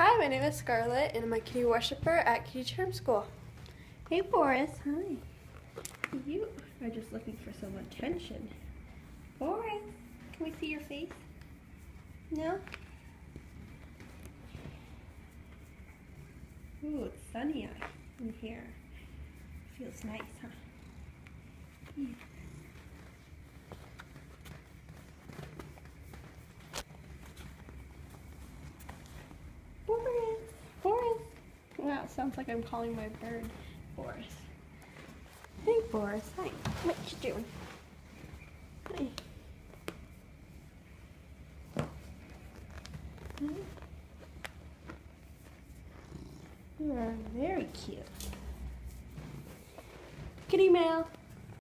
Hi, my name is Scarlett, and I'm a kitty worshiper at Kitty Charm School. Hey, Boris. Hi. You are just looking for some attention. Boris, can we see your face? No? Ooh, it's sunny in here. Feels nice, huh? Yeah. Sounds like I'm calling my bird Boris. Hey Boris, hi. What you doing? Hi. You are very cute. Kitty mail.